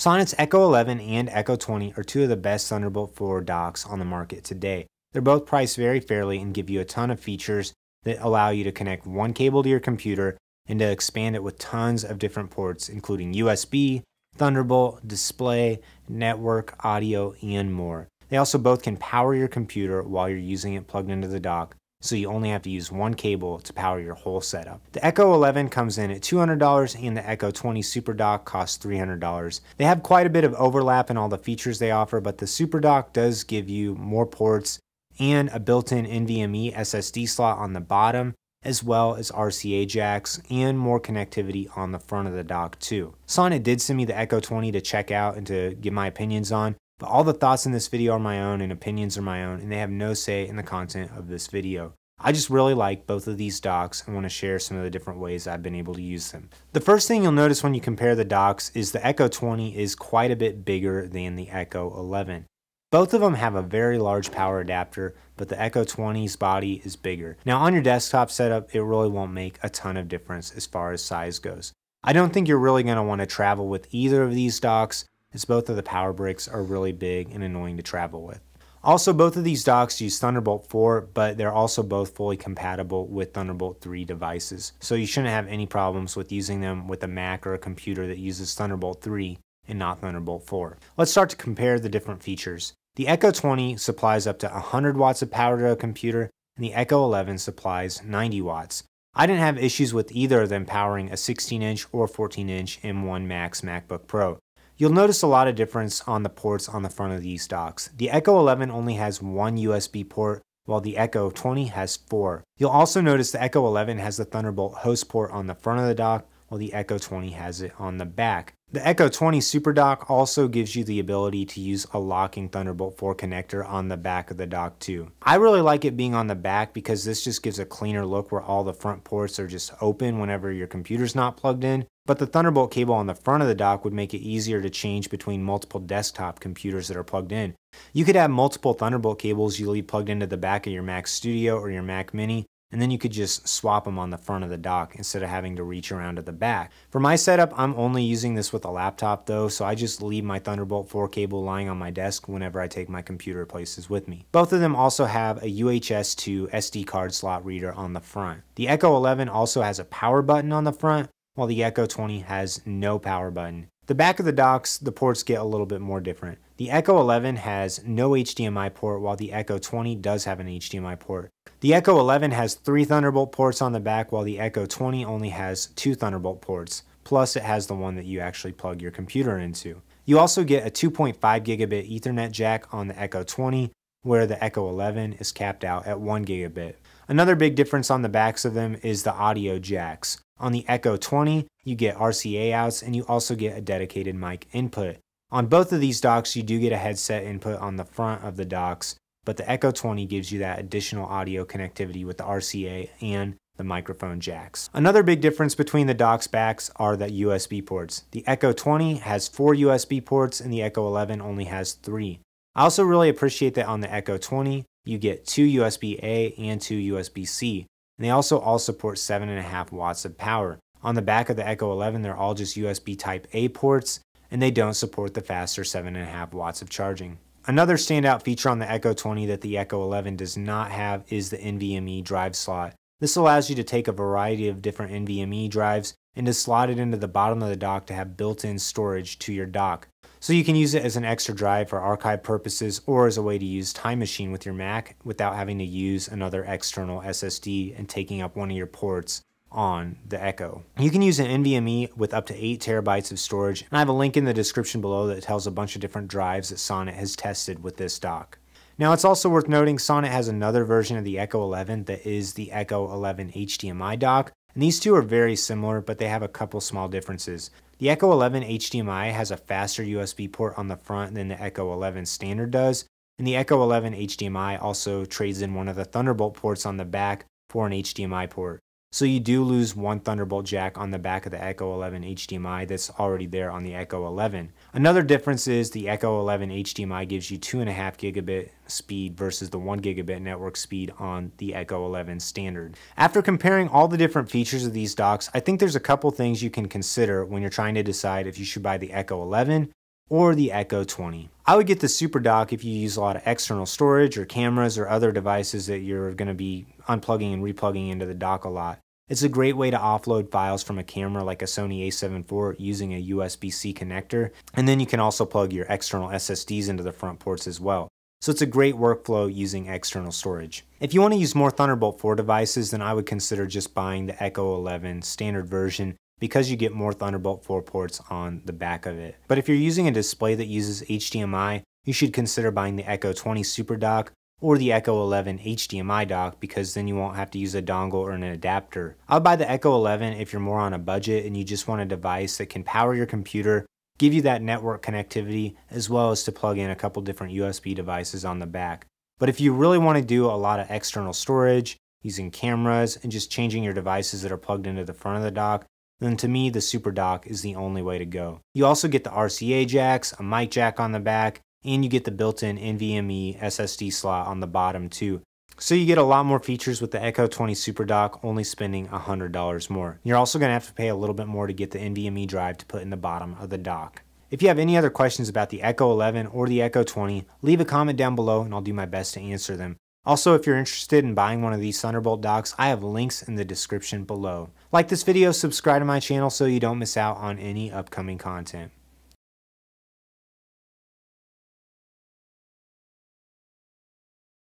Sonnet's Echo 11 and Echo 20 are two of the best Thunderbolt 4 docks on the market today. They're both priced very fairly and give you a ton of features that allow you to connect one cable to your computer and to expand it with tons of different ports, including USB, Thunderbolt, display, network, audio, and more. They also both can power your computer while you're using it plugged into the dock, so you only have to use one cable to power your whole setup. The Echo 11 comes in at $200 and the Echo 20 Super Dock costs $300. They have quite a bit of overlap in all the features they offer, but the Super Dock does give you more ports and a built-in NVMe SSD slot on the bottom as well as RCA jacks and more connectivity on the front of the dock too. Sonnet did send me the Echo 20 to check out and to give my opinions on, but all the thoughts in this video are my own and opinions are my own and they have no say in the content of this video. I just really like both of these docks and want to share some of the different ways I've been able to use them. The first thing you'll notice when you compare the docks is the Echo 20 is quite a bit bigger than the Echo 11. Both of them have a very large power adapter, but the Echo 20's body is bigger. Now on your desktop setup, it really won't make a ton of difference as far as size goes. I don't think you're really going to want to travel with either of these docks, as both of the power bricks are really big and annoying to travel with. Also, both of these docks use Thunderbolt 4, but they're also both fully compatible with Thunderbolt 3 devices. So you shouldn't have any problems with using them with a Mac or a computer that uses Thunderbolt 3 and not Thunderbolt 4. Let's start to compare the different features. The Echo 20 supplies up to 100 watts of power to a computer, and the Echo 11 supplies 90 watts. I didn't have issues with either of them powering a 16 inch or 14 inch M1 Max MacBook Pro. You'll notice a lot of difference on the ports on the front of these docks. The Echo 11 only has one USB port, while the Echo 20 has four. You'll also notice the Echo 11 has the Thunderbolt host port on the front of the dock, while the Echo 20 has it on the back. The Echo 20 Super Dock also gives you the ability to use a locking Thunderbolt 4 connector on the back of the dock too. I really like it being on the back because this just gives a cleaner look where all the front ports are just open whenever your computer's not plugged in. But the Thunderbolt cable on the front of the dock would make it easier to change between multiple desktop computers that are plugged in. You could have multiple Thunderbolt cables you leave plugged into the back of your Mac Studio or your Mac Mini, and then you could just swap them on the front of the dock instead of having to reach around to the back. For my setup, I'm only using this with a laptop though, so I just leave my Thunderbolt 4 cable lying on my desk whenever I take my computer places with me. Both of them also have a UHS 2 SD card slot reader on the front. The Echo 11 also has a power button on the front, while the Echo 20 has no power button. The back of the docks, the ports get a little bit more different. The Echo 11 has no HDMI port while the Echo 20 does have an HDMI port. The Echo 11 has three Thunderbolt ports on the back while the Echo 20 only has two Thunderbolt ports, plus it has the one that you actually plug your computer into. You also get a 2.5 gigabit Ethernet jack on the Echo 20 where the Echo 11 is capped out at 1 gigabit. Another big difference on the backs of them is the audio jacks. On the Echo 20, you get RCA outs and you also get a dedicated mic input. On both of these docks, you do get a headset input on the front of the docks, but the Echo 20 gives you that additional audio connectivity with the RCA and the microphone jacks. Another big difference between the dock's backs are the USB ports. The Echo 20 has four USB ports and the Echo 11 only has three. I also really appreciate that on the Echo 20, you get two USB-A and two USB-C and they also all support 7.5 watts of power. On the back of the Echo 11, they're all just USB Type A ports, and they don't support the faster 7.5 watts of charging. Another standout feature on the Echo 20 that the Echo 11 does not have is the NVMe drive slot. This allows you to take a variety of different NVMe drives and to slot it into the bottom of the dock to have built-in storage to your dock. So you can use it as an extra drive for archive purposes or as a way to use Time Machine with your Mac without having to use another external SSD and taking up one of your ports on the Echo. You can use an NVMe with up to 8 terabytes of storage, and I have a link in the description below that tells a bunch of different drives that Sonnet has tested with this dock. Now it's also worth noting Sonnet has another version of the Echo 11 that is the Echo 11 HDMI dock, and these two are very similar, but they have a couple small differences. The Echo 11 HDMI has a faster USB port on the front than the Echo 11 standard does, and the Echo 11 HDMI also trades in one of the Thunderbolt ports on the back for an HDMI port. So you do lose one Thunderbolt jack on the back of the Echo 11 HDMI that's already there on the Echo 11. Another difference is the Echo 11 HDMI gives you 2.5 gigabit speed versus the 1 gigabit network speed on the Echo 11 standard. After comparing all the different features of these docks, I think there's a couple things you can consider when you're trying to decide if you should buy the Echo 11 or the Echo 20. I would get the Super Dock if you use a lot of external storage or cameras or other devices that you're going to be unplugging and replugging into the dock a lot. It's a great way to offload files from a camera like a Sony a7 IV using a USB-C connector, and then you can also plug your external SSDs into the front ports as well. So it's a great workflow using external storage. If you want to use more Thunderbolt 4 devices, then I would consider just buying the Echo 11 standard version because you get more Thunderbolt 4 ports on the back of it. But if you're using a display that uses HDMI, you should consider buying the Echo 20 Super Dock or the Echo 11 HDMI dock because then you won't have to use a dongle or an adapter. I'll buy the Echo 11 if you're more on a budget and you just want a device that can power your computer, give you that network connectivity, as well as to plug in a couple different USB devices on the back. But if you really want to do a lot of external storage, using cameras, and just changing your devices that are plugged into the front of the dock, then to me the Super Dock is the only way to go. You also get the RCA jacks, a mic jack on the back, and you get the built-in NVMe SSD slot on the bottom too. So you get a lot more features with the Echo 20 Super Dock, only spending $100 more. You're also going to have to pay a little bit more to get the NVMe drive to put in the bottom of the dock. If you have any other questions about the Echo 11 or the Echo 20, leave a comment down below and I'll do my best to answer them. Also, if you're interested in buying one of these Thunderbolt docks, I have links in the description below. Like this video, subscribe to my channel so you don't miss out on any upcoming content.